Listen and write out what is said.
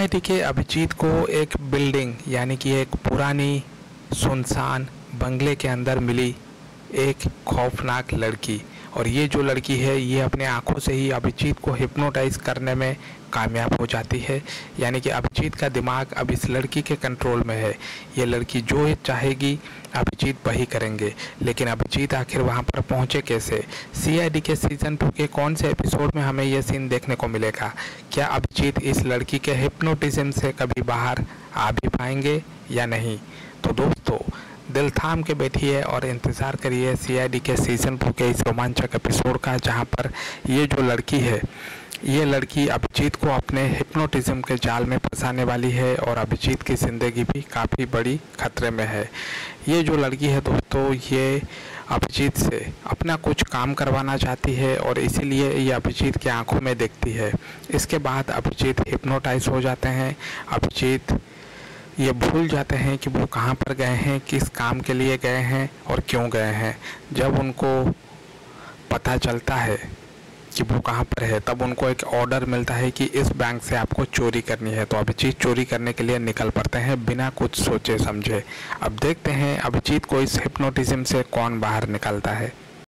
CID के अभिजीत को एक बिल्डिंग, यानी कि एक पुरानी सुनसान बंगले के अंदर मिली एक खौफनाक लड़की। और ये जो लड़की है, ये अपने आँखों से ही अभिजीत को हिप्नोटाइज करने में कामयाब हो जाती है। यानी कि अभिजीत का दिमाग अब इस लड़की के कंट्रोल में है। ये लड़की जो चाहेगी, अभिजीत वही करेंगे। लेकिन अभिजीत आखिर वहाँ पर पहुँचे कैसे? सीआईडी के सीज़न टू के कौन से एपिसोड में हमें यह सीन देखने को मिलेगा? क्या अभिजीत इस लड़की के हिप्नोटिज्म से कभी बाहर आ भी पाएँगे या नहीं? तो दोस्तों दिल थाम के बैठिए और इंतज़ार करिए सीआईडी के सीज़न टू के इस रोमांचक एपिसोड का, जहाँ पर ये जो लड़की है, ये लड़की अभिजीत को अपने हिप्नोटिज्म के जाल में फंसाने वाली है और अभिजीत की ज़िंदगी भी काफ़ी बड़ी खतरे में है। ये जो लड़की है दोस्तों, ये अभिजीत से अपना कुछ काम करवाना चाहती है और इसीलिए ये अभिजीत की आँखों में देखती है। इसके बाद अभिजीत हिप्नोटाइज हो जाते हैं। अभिजीत ये भूल जाते हैं कि वो कहाँ पर गए हैं, किस काम के लिए गए हैं और क्यों गए हैं। जब उनको पता चलता है कि वो कहाँ पर है, तब उनको एक ऑर्डर मिलता है कि इस बैंक से आपको चोरी करनी है। तो अभिजीत चोरी करने के लिए निकल पड़ते हैं बिना कुछ सोचे समझे। अब देखते हैं अभिजीत को इस हिप्नोटिज्म से कौन बाहर निकलता है।